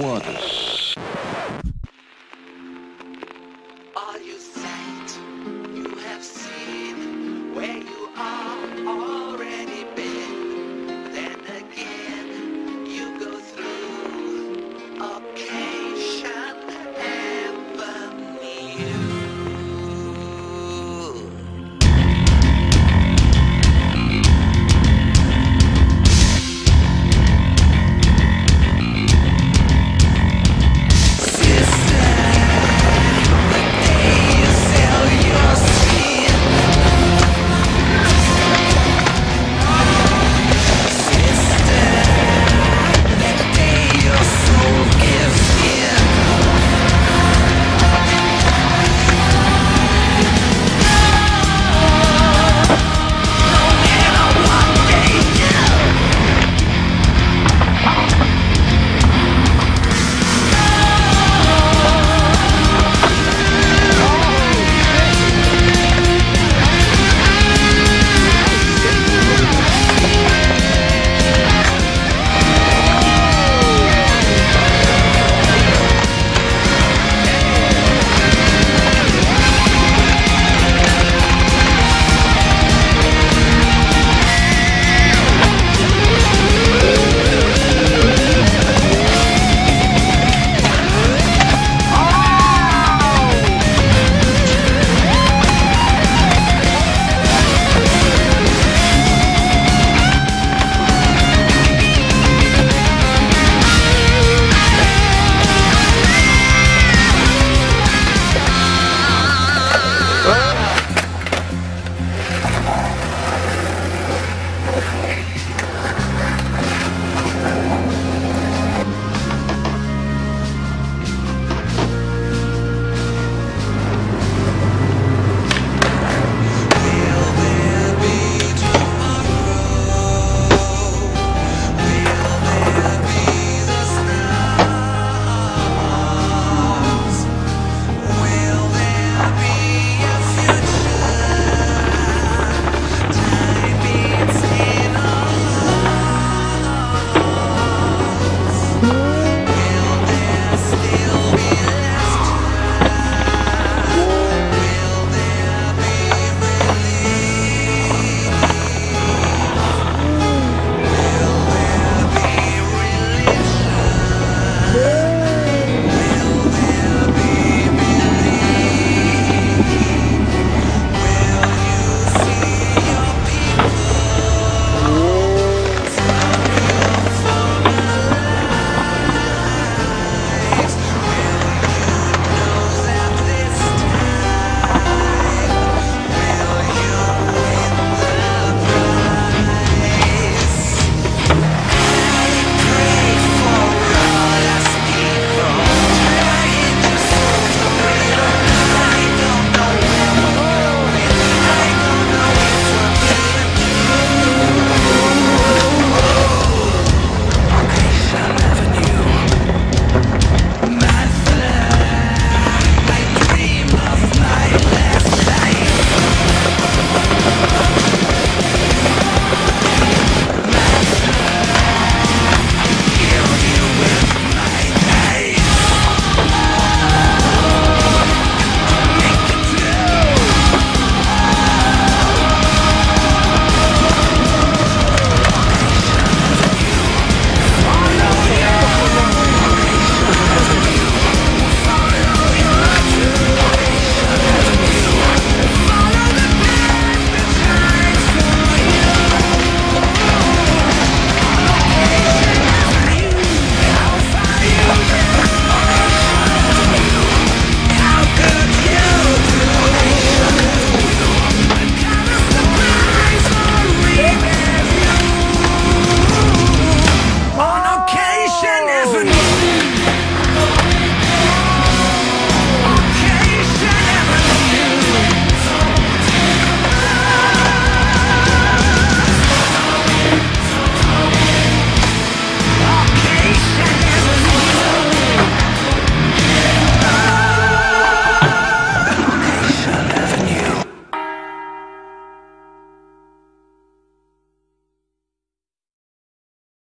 What